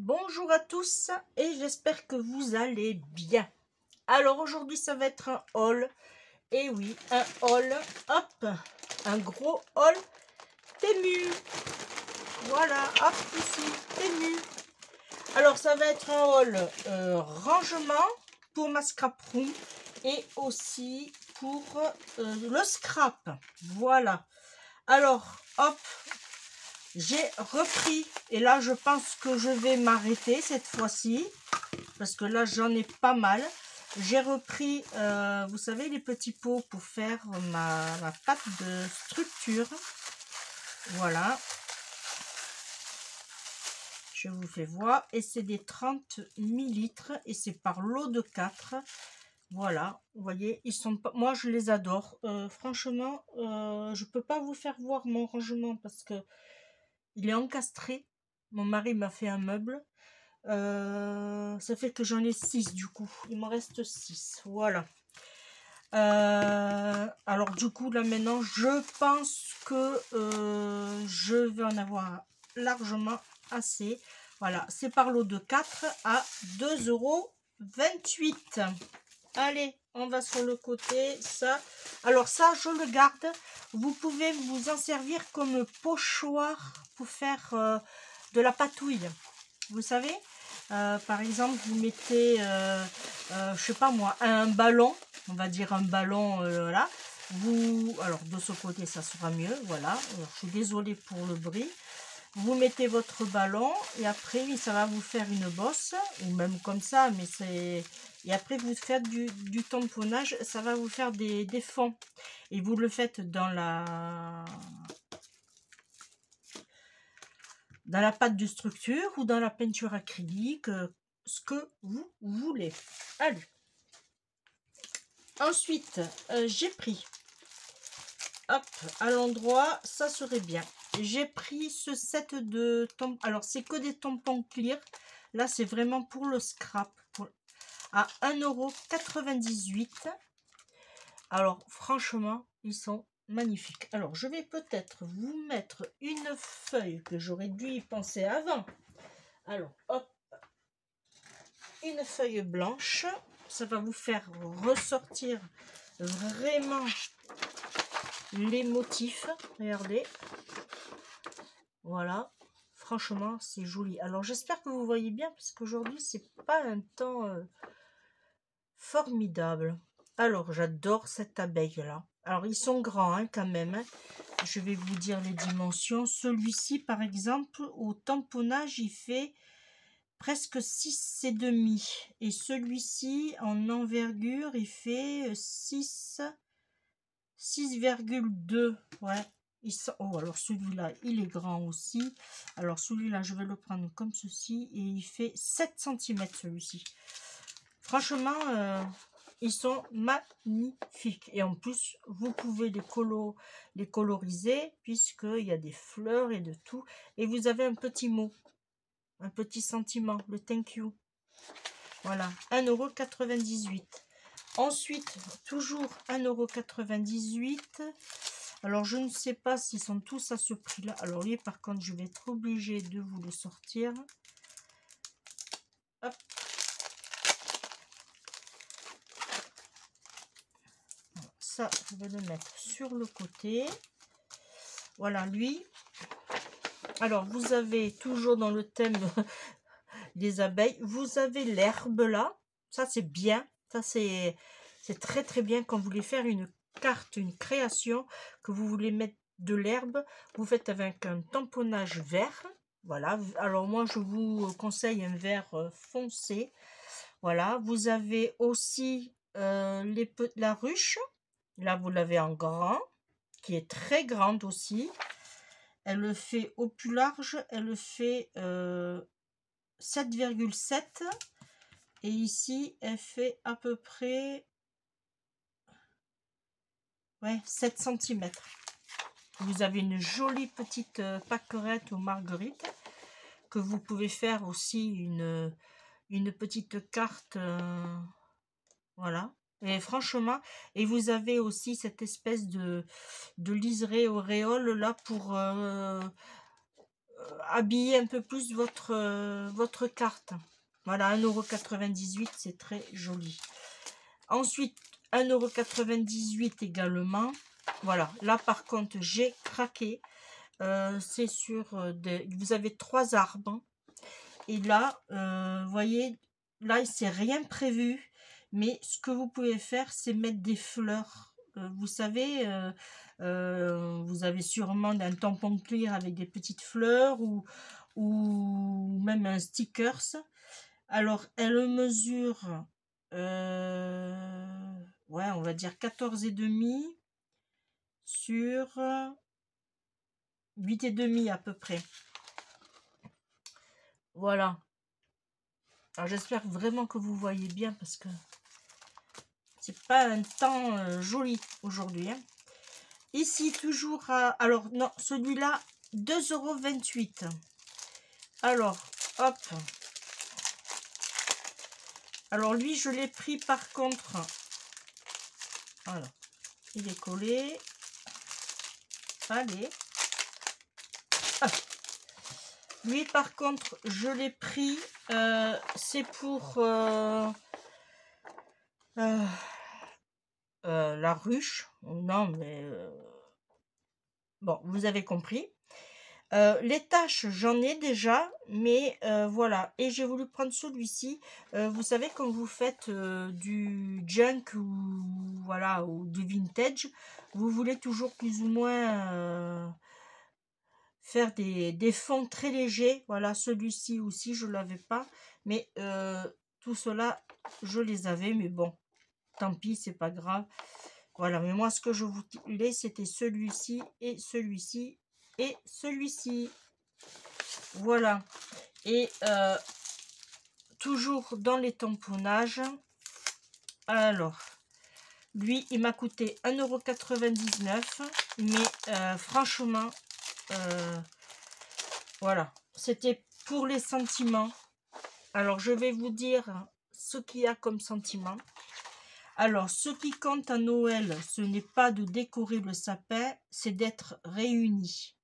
Bonjour à tous et j'espère que vous allez bien. Alors aujourd'hui ça va être un haul. Et oui, un haul, hop, un gros haul Tému. Voilà, hop, ici, Tému. Alors ça va être un haul euh, rangement pour ma scrap room et aussi pour euh, le scrap. Voilà. Alors, hop, j'ai repris. Et là je pense que je vais m'arrêter cette fois-ci. Parce que là j'en ai pas mal. J'ai repris euh, vous savez les petits pots pour faire ma, pâte de structure. Voilà. Je vous fais voir. Et c'est des 30 millilitres. Et c'est par lot de 4 voilà. Vous voyez ils sont pas moi je les adore. Euh, franchement euh, je peux pas vous faire voir mon rangement parce que il est encastré. Mon mari m'a fait un meuble. Euh, ça fait que j'en ai 6 du coup. Il m'en reste 6. Voilà. Euh, alors du coup là maintenant je pense que euh, je vais en avoir largement assez. Voilà, c'est par lot de 4 à 2,28 euros. Allez, on va sur le côté. Ça, alors ça, je le garde. Vous pouvez vous en servir comme pochoir pour faire euh, de la patouille. Vous savez, euh, par exemple, vous mettez, euh, je sais pas moi, un ballon, on va dire un ballon là. Vous, alors de ce côté, ça sera mieux. Voilà. je suis désolée pour le bruit. Vous mettez votre ballon et après, ça va vous faire une bosse ou même comme ça, mais c'est et après, vous faites du, tamponnage, ça va vous faire des, fonds. Et vous le faites dans la, dans la pâte de structure ou dans la peinture acrylique, euh, ce que vous voulez. Allez. Ensuite, euh, j'ai pris, hop, à l'endroit, ça serait bien. J'ai pris ce set de tampons. Alors, c'est que des tampons clear. Là, c'est vraiment pour le scrap à 1,98€. Alors, franchement, ils sont magnifiques. Alors, je vais peut-être vous mettre une feuille que j'aurais dû y penser avant. Alors, hop, une feuille blanche. Ça va vous faire ressortir vraiment les motifs. Regardez. Voilà. Franchement, c'est joli. Alors, j'espère que vous voyez bien, parce qu'aujourd'hui, c'est pas un temps... Euh, Formidable. Alors, j'adore cette abeille-là. Alors, ils sont grands hein, quand même. Hein. Je vais vous dire les dimensions. Celui-ci, par exemple, au tamponnage, il fait presque 6 et. Et celui-ci, en envergure, il fait 6, 6,2. Ouais. Oh, alors celui-là, il est grand aussi. Alors celui-là, je vais le prendre comme ceci. Et il fait 7 cm celui-ci. Franchement, euh, ils sont magnifiques. Et en plus, vous pouvez les, colo les coloriser puisqu'il y a des fleurs et de tout. Et vous avez un petit mot, un petit sentiment, le thank you. Voilà, 1,98€. Ensuite, toujours 1,98€. Alors, je ne sais pas s'ils sont tous à ce prix-là. Alors, lui, par contre, je vais être obligée de vous le sortir. Hop, je vais le mettre sur le côté. Voilà, lui. Alors, vous avez toujours dans le thème des abeilles, vous avez l'herbe là. Ça, c'est bien. Ça, c'est très, très bien quand vous voulez faire une carte, une création, que vous voulez mettre de l'herbe. Vous faites avec un tamponnage vert. Voilà. Alors, moi, je vous conseille un vert euh, foncé. Voilà. Vous avez aussi euh, les, la ruche. Là, vous l'avez en grand, qui est très grande aussi. Elle le fait au plus large, elle le fait 7,7. Euh, et ici, elle fait à peu près ouais, 7 cm. Vous avez une jolie petite euh, pâquerette aux marguerites que vous pouvez faire aussi une, une petite carte. Euh, voilà. Et franchement, et vous avez aussi cette espèce de, de liseré auréole là pour, euh, habiller un peu plus votre, votre carte. Voilà, 1,98€, c'est très joli. Ensuite, 1,98€ également. Voilà, là par contre, j'ai craqué. c'est sur des... Vous avez trois arbres. Et là, vous voyez, là, c'est rien prévu. Mais ce que vous pouvez faire, c'est mettre des fleurs. vous savez, vous avez sûrement un tampon cuir avec des petites fleurs ou, ou même un stickers. Alors, elle mesure, ouais, on va dire 14 et demi sur 8 et demi à peu près. Voilà. Alors j'espère vraiment que vous voyez bien parce que c'est pas un temps euh, joli aujourd'hui. Hein. Ici toujours à... Alors non, celui-là 2,28€. Alors, hop. Alors lui, je l'ai pris par contre. Voilà. Il est collé. Allez. Lui, par contre, je l'ai pris. Euh, c'est pour euh, euh, la ruche. Non, mais... bon, vous avez compris. Les tâches, j'en ai déjà, mais voilà. Et j'ai voulu prendre celui-ci. vous savez, quand vous faites du junk ou voilà ou du vintage, vous voulez toujours plus ou moins faire des, fonds très légers. Voilà, celui-ci aussi, je ne l'avais pas. Mais euh, tout cela, je les avais. Mais bon, tant pis, c'est pas grave. Voilà, mais moi, ce que je voulais, c'était celui-ci et celui-ci et celui-ci. Voilà. Et euh, toujours dans les tamponnages. Alors, lui, il m'a coûté 1,99€. Mais euh, franchement, euh, voilà, c'était pour les sentiments. Alors, je vais vous dire ce qu'il y a comme sentiment. Alors, ce qui compte à Noël, ce n'est pas de décorer le sapin, c'est d'être réunis.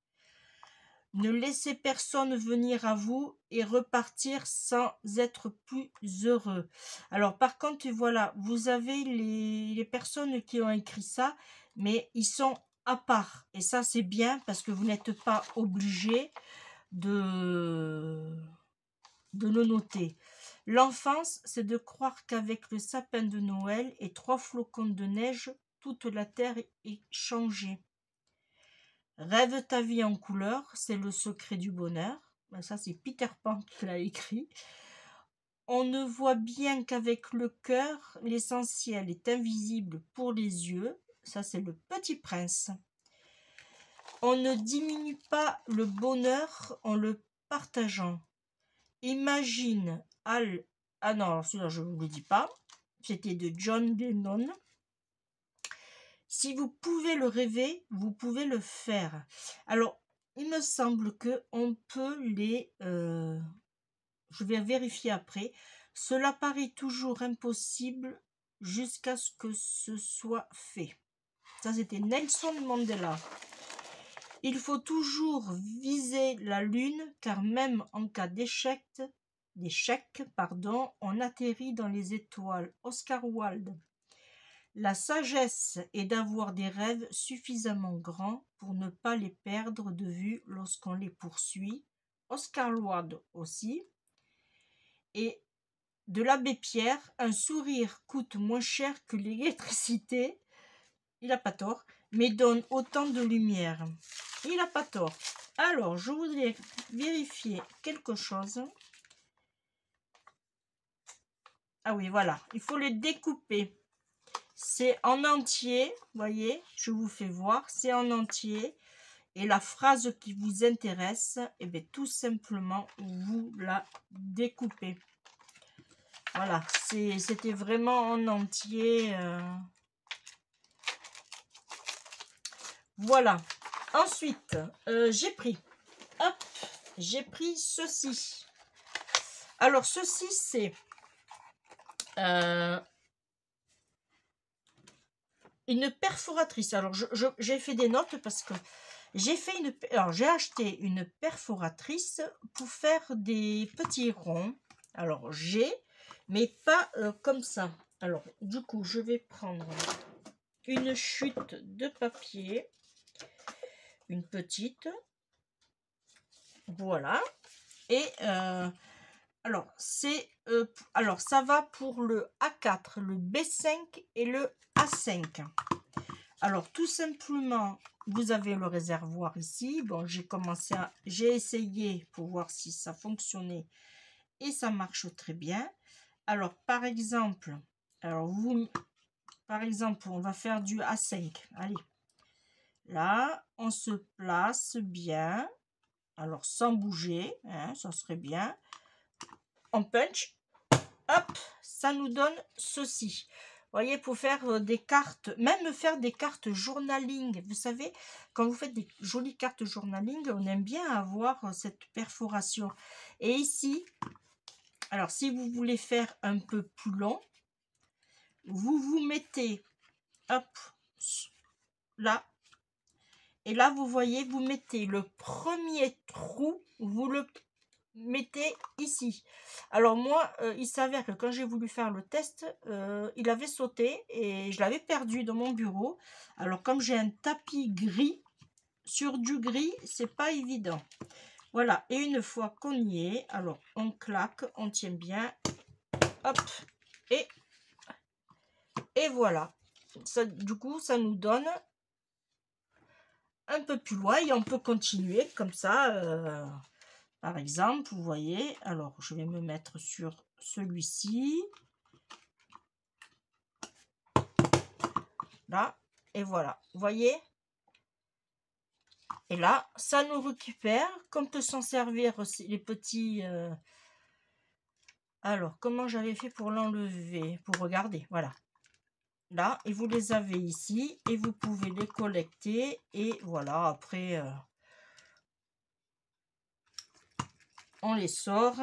Ne laissez personne venir à vous et repartir sans être plus heureux. Alors, par contre, voilà, vous avez les, personnes qui ont écrit ça, mais ils sont à part. Et ça, c'est bien parce que vous n'êtes pas obligé de, de le noter. L'enfance, c'est de croire qu'avec le sapin de Noël et trois flocons de neige, toute la terre est changée. Rêve ta vie en couleur, c'est le secret du bonheur. Ben, ça, c'est Peter Pan qui l'a écrit. On ne voit bien qu'avec le cœur, l'essentiel est invisible pour les yeux. Ça, c'est le petit prince. On ne diminue pas le bonheur en le partageant. Imagine Al... Ah non, celui-là, je ne vous le dis pas. C'était de John Lennon. Si vous pouvez le rêver, vous pouvez le faire. Alors, il me semble que on peut les... Euh, je vais vérifier après. Cela paraît toujours impossible jusqu'à ce que ce soit fait. Ça, c'était Nelson Mandela. Il faut toujours viser la lune, car même en cas d'échec, d'échec, pardon, on atterrit dans les étoiles. Oscar Wilde. La sagesse est d'avoir des rêves suffisamment grands pour ne pas les perdre de vue lorsqu'on les poursuit. Oscar Wilde aussi. Et de l'abbé Pierre, un sourire coûte moins cher que l'électricité il n'a pas tort, mais donne autant de lumière. Il n'a pas tort. Alors, je voudrais vérifier quelque chose. Ah oui, voilà. Il faut le découper. C'est en entier. voyez, je vous fais voir. C'est en entier. Et la phrase qui vous intéresse, et eh bien, tout simplement, vous la découpez. Voilà. C'était vraiment en entier. Euh, Voilà. Ensuite, euh, j'ai pris, hop, j'ai pris ceci. Alors, ceci, c'est euh, une perforatrice. Alors, j'ai fait des notes parce que J'ai fait une, alors j'ai acheté une perforatrice pour faire des petits ronds. Alors j'ai, mais pas euh, comme ça. Alors du coup, je vais prendre une chute de papier, une petite. Voilà. Et euh, euh, alors ça va pour le A4, le B5 et le A5. Alors, tout simplement, vous avez le réservoir ici. Bon, j'ai commencé à... J'ai essayé pour voir si ça fonctionnait. Et ça marche très bien. Alors, par exemple, alors vous... Par exemple, on va faire du A5. Allez. Là, on se place bien. Alors, sans bouger. Hein, ça serait bien. Punch. Hop, ça nous donne ceci voyez, pour faire euh, des cartes, même faire des cartes journaling. Vous savez, quand vous faites des jolies cartes journaling, on aime bien avoir euh, cette perforation. Et ici, alors si vous voulez faire un peu plus long, vous vous mettez, hop, là. Et là, vous voyez, vous mettez le premier trou, vous le mettez ici. Alors moi, euh, il s'avère que quand j'ai voulu faire le test, euh, il avait sauté et je l'avais perdu dans mon bureau. Alors comme j'ai un tapis gris, sur du gris, c'est pas évident. Voilà, et une fois qu'on y est, alors on claque, on tient bien, hop, et, et voilà. Ça, du coup, ça nous donne un peu plus loin et on peut continuer comme ça. Euh, par exemple, vous voyez, alors je vais me mettre sur celui-ci. Là, et voilà. Vous voyez Et là, ça nous récupère. Qu'on peut s'en servir les petits... Euh, alors, comment j'avais fait pour l'enlever Pour regarder, voilà. Là, et vous les avez ici. Et vous pouvez les collecter. Et voilà, après... Euh, on les sort.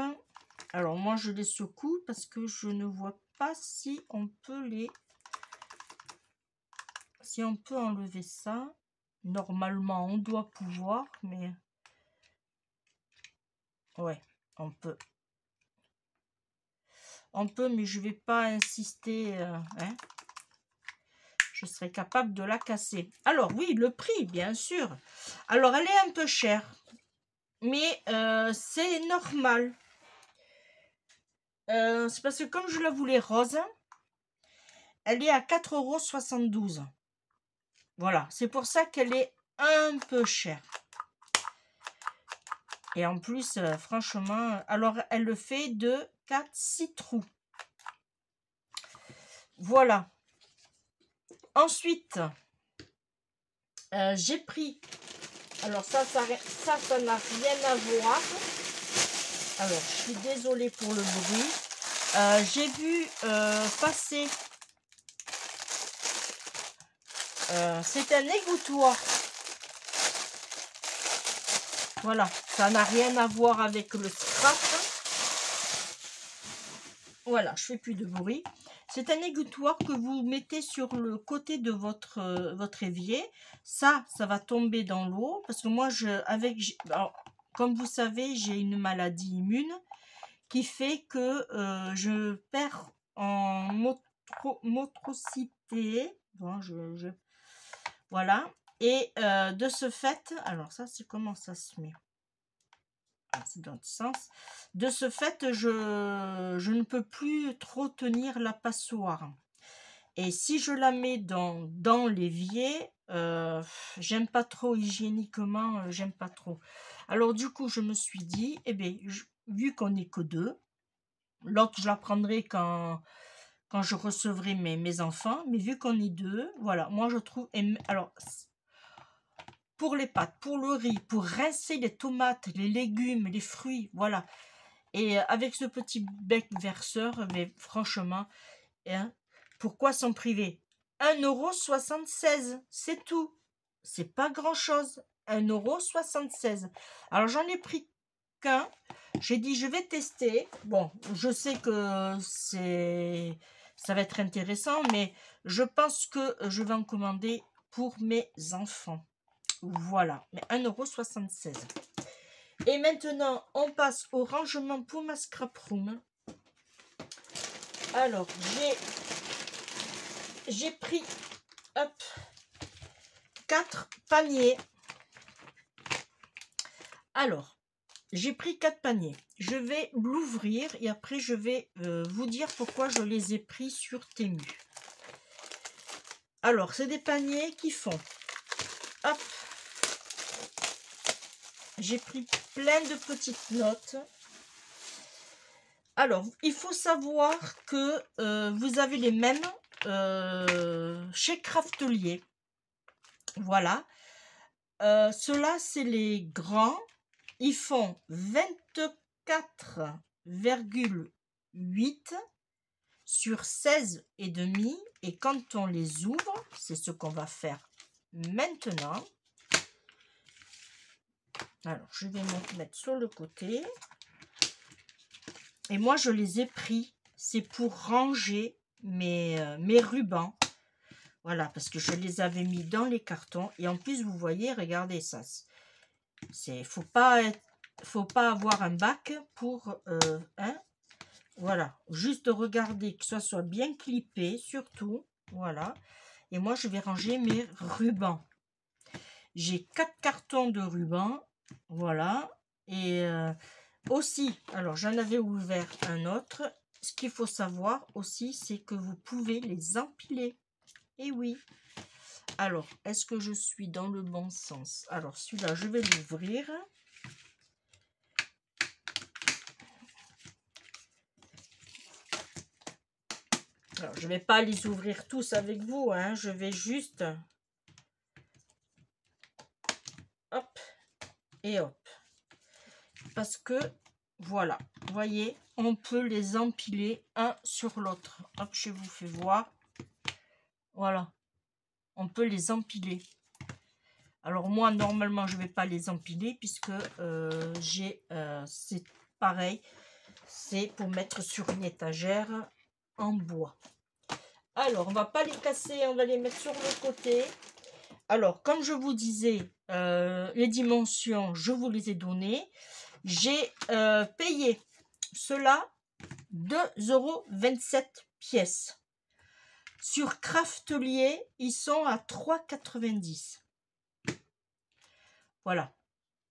Alors moi je les secoue parce que je ne vois pas si on peut les... Si on peut enlever ça. Normalement on doit pouvoir mais... Ouais, on peut. On peut mais je vais pas insister. Euh, hein. Je serai capable de la casser. Alors oui, le prix bien sûr. Alors elle est un peu chère mais euh, c'est normal. Euh, c'est parce que comme je la voulais rose, elle est à 4,72€. Voilà, c'est pour ça qu'elle est un peu chère. Et en plus, euh, franchement, alors elle le fait de 4-6 trous. Voilà. Ensuite, j'ai pris alors ça, ça, ça, n'a rien à voir. Alors, je suis désolée pour le bruit. Euh, j'ai vu euh, passer... Euh, c'est un égouttoir. Voilà, ça n'a rien à voir avec le scrap. Voilà, je fais plus de bruit. C'est un égouttoir que vous mettez sur le côté de votre, euh, votre évier. Ça, ça va tomber dans l'eau. Parce que moi, je, avec, comme vous savez, j'ai une maladie immune qui fait que euh, je perds en motrocité. Bon, je, voilà. Et euh, de ce fait, alors ça, c'est comment ça se met? C'est dans le sens. De ce fait, je, ne peux plus trop tenir la passoire. Et si je la mets dans, dans l'évier, euh, j'aime pas trop hygiéniquement, euh, j'aime pas trop. Alors du coup, je me suis dit, eh bien, vu qu'on n'est que deux, l'autre je la prendrai quand, quand je recevrai mes, mes enfants, mais vu qu'on est deux, voilà, moi je trouve, alors pour les pâtes, pour le riz, pour rincer les tomates, les légumes, les fruits, voilà. Et euh, avec ce petit bec verseur, mais franchement, hein, pourquoi s'en priver? 1,76€, c'est tout. C'est pas grand-chose. 1,76€. Alors j'en ai pris qu'un. J'ai dit je vais tester. Bon, je sais que ça va être intéressant, mais je pense que je vais en commander pour mes enfants. Voilà, mais 1,76€. Et maintenant, on passe au rangement pour ma scrap room. Alors, j'ai j'ai pris hop, 4 paniers. Alors, j'ai pris quatre paniers. Je vais l'ouvrir et après je vais euh, vous dire pourquoi je les ai pris sur Temu. Alors, c'est des paniers qui font... Hop J'ai pris plein de petites notes. Alors, il faut savoir que euh, vous avez les mêmes euh, chez Craftelier. Voilà. Ceux-là, c'est les grands ils font 24,8 sur 16 et demi et quand on les ouvre, c'est ce qu'on va faire maintenant. Alors, je vais me mettre sur le côté. Et moi, je les ai pris. C'est pour ranger mes, euh, mes rubans. Voilà, parce que je les avais mis dans les cartons. Et en plus, vous voyez, regardez ça. C'est faut pas faut pas avoir un bac pour euh, hein, voilà, juste regarder que ça soit bien clippé surtout, voilà. Et moi je vais ranger mes rubans. J'ai quatre cartons de rubans, voilà. Et euh, aussi, alors j'en avais ouvert un autre. Ce qu'il faut savoir aussi, c'est que vous pouvez les empiler. Et oui, alors, est-ce que je suis dans le bon sens? Alors, celui-là, je vais l'ouvrir. Alors, je ne vais pas les ouvrir tous avec vous. Hein. Je vais juste... Hop. Et hop. Parce que, voilà. Voyez, on peut les empiler un sur l'autre. Hop, je vous fais voir. Voilà on peut les empiler. Alors moi, normalement, je vais pas les empiler puisque euh, j'ai, euh, c'est pareil, c'est pour mettre sur une étagère en bois. Alors, on va pas les casser, on va les mettre sur le côté. Alors, comme je vous disais, euh, les dimensions, je vous les ai données. J'ai payé cela 2,27 euros pièces. Sur Craftelier, ils sont à 3,90. Voilà.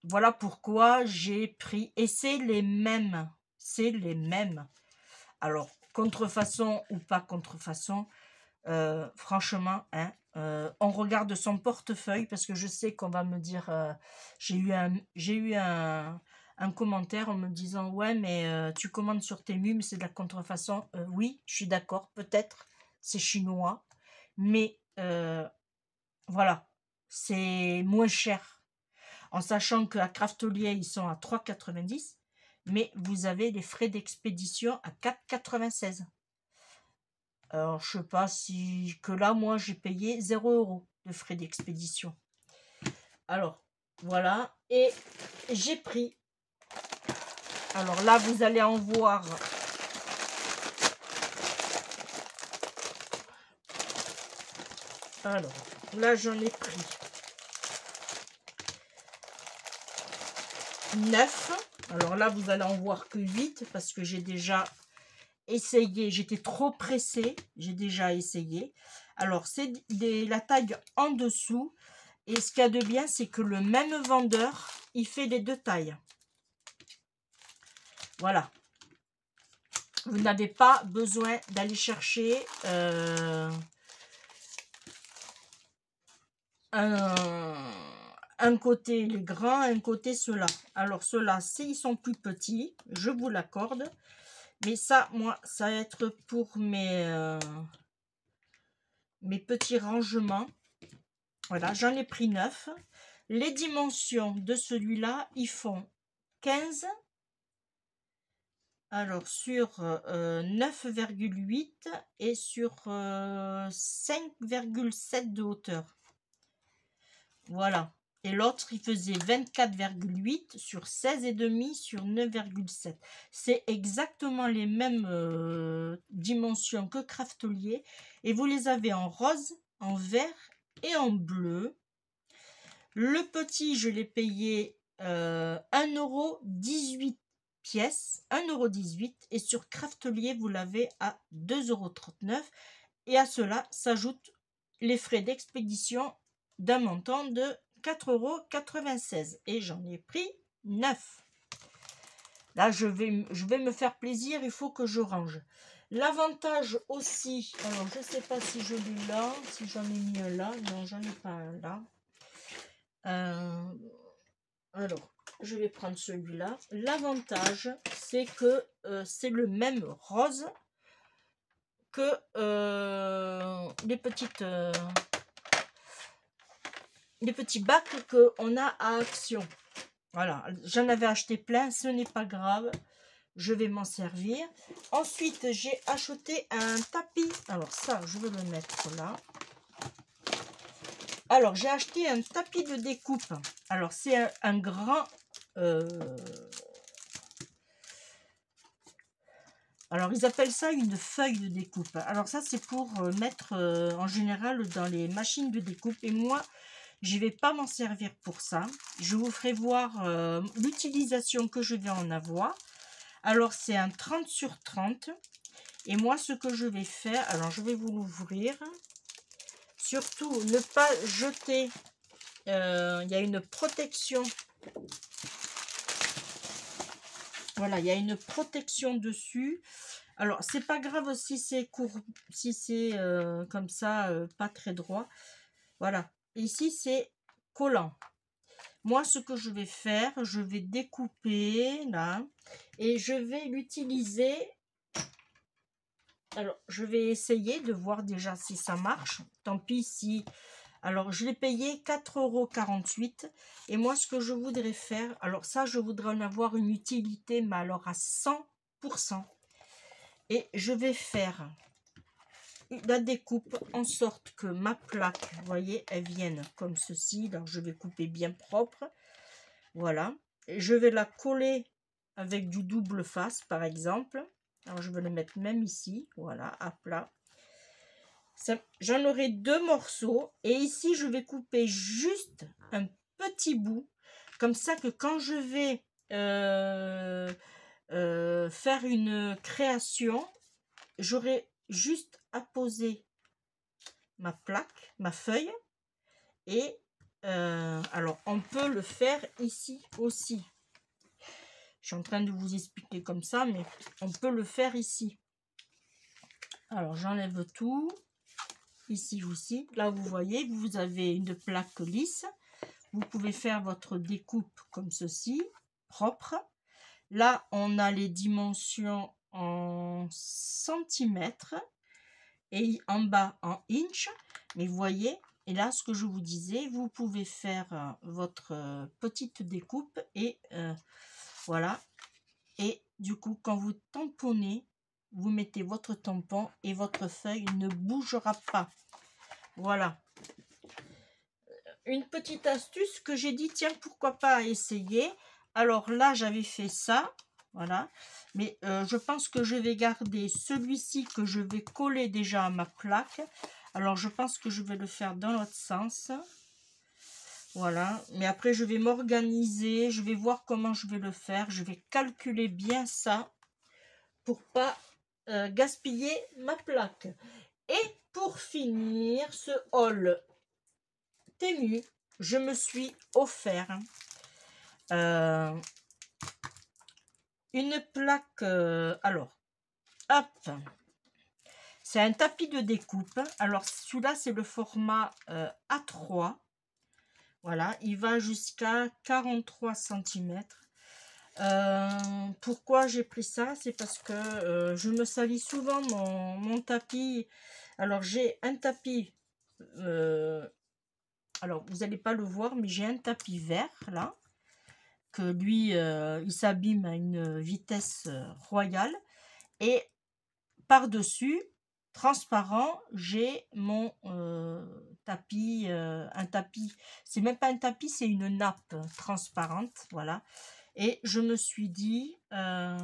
Voilà pourquoi j'ai pris. Et c'est les mêmes. C'est les mêmes. Alors, contrefaçon ou pas contrefaçon, euh, franchement, hein, euh, on regarde son portefeuille parce que je sais qu'on va me dire, euh, j'ai eu un, eu un, commentaire en me disant ouais mais tu commandes sur tes mais c'est de la contrefaçon. oui, je suis d'accord, peut-être, c'est chinois. Mais voilà, c'est moins cher. En sachant qu'à Craftolier, ils sont à 3,90. Mais vous avez les frais d'expédition à 4,96. Alors, je sais pas si... Que là, moi, j'ai payé 0 euros de frais d'expédition. Alors, voilà. Et j'ai pris... Alors là, vous allez en voir Alors, là, j'en ai pris 9. Alors là, vous allez en voir que 8 parce que j'ai déjà essayé. J'étais trop pressée. J'ai déjà essayé. Alors, c'est la taille en dessous. Et ce qu'il y a de bien, c'est que le même vendeur, il fait les deux tailles. Voilà. Vous n'avez pas besoin d'aller chercher... Euh, un, côté les grands, un côté ceux-là. Alors ceux-là, s'ils sont plus petits, je vous l'accorde. Mais ça, moi, ça va être pour mes, euh, petits rangements. Voilà, j'en ai pris 9. Les dimensions de celui-là, ils font 15. Alors, sur 9,8 euh, et sur 5,7 euh, de hauteur. Voilà. Et l'autre, il faisait 24,8 sur 16,5 sur 9,7. C'est exactement les mêmes euh, dimensions que Craftelier. Et vous les avez en rose, en vert et en bleu. Le petit, je l'ai payé euh, 1,18€ pièce, 1,18€ et sur Craftelier, vous l'avez à 2,39€ et à cela s'ajoutent les frais d'expédition d'un montant de 4,96€ et j'en ai pris 9. Là, je vais, je vais me faire plaisir, il faut que je range. L'avantage aussi, alors je ne sais pas si je l'ai là, si j'en ai mis un là, non, j'en ai pas un là. Euh, alors, je vais prendre celui-là. L'avantage, c'est que euh, c'est le même rose que euh, les petites les petits bacs qu'on a à Action. Voilà, j'en avais acheté plein, ce n'est pas grave. Je vais m'en servir. Ensuite, j'ai acheté un tapis. Alors ça, je vais le mettre là. Alors, j'ai acheté un tapis de découpe. Alors, c'est un, grand... Euh, alors, ils appellent ça une feuille de découpe. Alors, ça, c'est pour euh, mettre euh, en général dans les machines de découpe. Et moi, je ne vais pas m'en servir pour ça. Je vous ferai voir l'utilisation que je vais en avoir. Alors, c'est un 30 sur 30. Et moi, ce que je vais faire, alors je vais vous l'ouvrir. Surtout, ne pas jeter. Euh, il y a une protection. Voilà, il y a une protection dessus. Alors, c'est pas grave si c'est court, c'est euh, comme ça, euh, pas très droit. Voilà. Ici, c'est collant. Moi, ce que je vais faire, je vais découper là et je vais l'utiliser alors, je vais essayer de voir déjà si ça marche. Tant pis si... Alors, je l'ai payé 4,48€. Et moi, ce que je voudrais faire... Alors, ça, je voudrais en avoir une utilité, mais alors à 100%. Et je vais faire la découpe en sorte que ma plaque, vous voyez, elle vienne comme ceci. Alors, je vais couper bien propre. Voilà. je vais la coller avec du double face, par exemple. Alors, je vais le mettre même ici, voilà, à plat. J'en aurai deux morceaux. Et ici, je vais couper juste un petit bout. Comme ça que quand je vais euh, euh, faire une création, j'aurai juste à poser ma plaque, ma feuille. Et euh, alors, on peut le faire ici aussi. Je suis en train de vous expliquer comme ça, mais on peut le faire ici. Alors, j'enlève tout. Ici aussi. Là, vous voyez, vous avez une plaque lisse. Vous pouvez faire votre découpe comme ceci, propre. Là, on a les dimensions en centimètres et en bas en inch. Mais voyez, et là, ce que je vous disais, vous pouvez faire euh, votre euh, petite découpe et euh, voilà. Et du coup, quand vous tamponnez, vous mettez votre tampon et votre feuille ne bougera pas. Voilà. Une petite astuce que j'ai dit, tiens, pourquoi pas essayer. Alors là, j'avais fait ça. Voilà. Mais euh, je pense que je vais garder celui-ci que je vais coller déjà à ma plaque. Alors, je pense que je vais le faire dans l'autre sens. Voilà, mais après je vais m'organiser, je vais voir comment je vais le faire. Je vais calculer bien ça pour pas euh, gaspiller ma plaque. Et pour finir ce haul Tému, je me suis offert euh, une plaque. Euh, alors, hop, c'est un tapis de découpe. Alors celui-là c'est le format A3. Voilà, il va jusqu'à 43 cm. Euh, pourquoi j'ai pris ça? C'est parce que euh, je me salis souvent mon, tapis. Alors, j'ai un tapis... Euh, alors, vous n'allez pas le voir, mais j'ai un tapis vert, là. Que lui, il s'abîme à une vitesse royale. Et par-dessus, transparent, j'ai mon euh, tapis, euh, un tapis, c'est même pas un tapis, c'est une nappe transparente, voilà. Et je me suis dit, euh,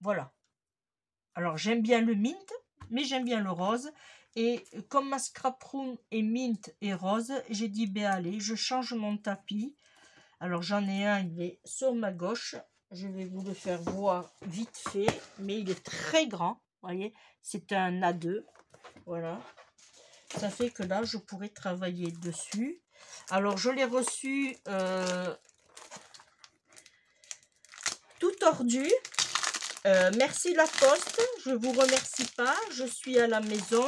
voilà. Alors j'aime bien le mint, mais j'aime bien le rose. Et comme ma scrap room est mint et rose, j'ai dit, ben allez, je change mon tapis. Alors j'en ai un, il est sur ma gauche. Je vais vous le faire voir vite fait, mais il est très grand. voyez, c'est un A2. Voilà. Ça fait que là, je pourrais travailler dessus. Alors, je l'ai reçu euh, tout tordu. Euh, merci la poste. Je vous remercie pas. Je suis à la maison.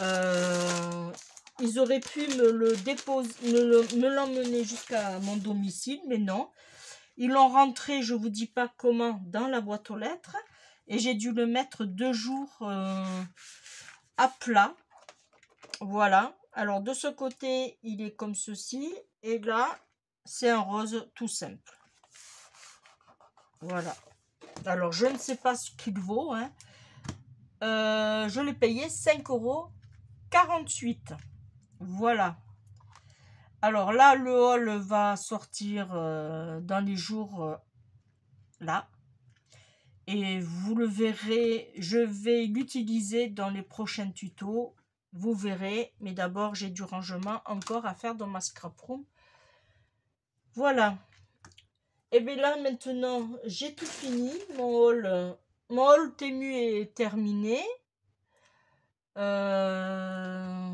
Euh, ils auraient pu me le déposer, me l'emmener jusqu'à mon domicile, mais non. Ils l'ont rentré, je vous dis pas comment, dans la boîte aux lettres. Et j'ai dû le mettre deux jours à plat. Voilà. Alors, de ce côté, il est comme ceci. Et là, c'est un rose tout simple. Voilà. Alors, je ne sais pas ce qu'il vaut. Hein. Euh, je l'ai payé 5 euros 48. Voilà. Alors là, le haul va sortir euh, dans les jours euh, là. Et vous le verrez, je vais l'utiliser dans les prochains tutos. Vous verrez, mais d'abord, j'ai du rangement encore à faire dans ma scrap room. Voilà. Et bien là, maintenant, j'ai tout fini. Mon haul, mon haul Tému est terminé. Euh,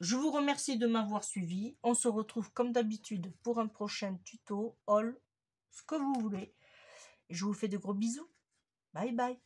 je vous remercie de m'avoir suivi. On se retrouve comme d'habitude pour un prochain tuto, haul, ce que vous voulez. Je vous fais de gros bisous. Bye bye.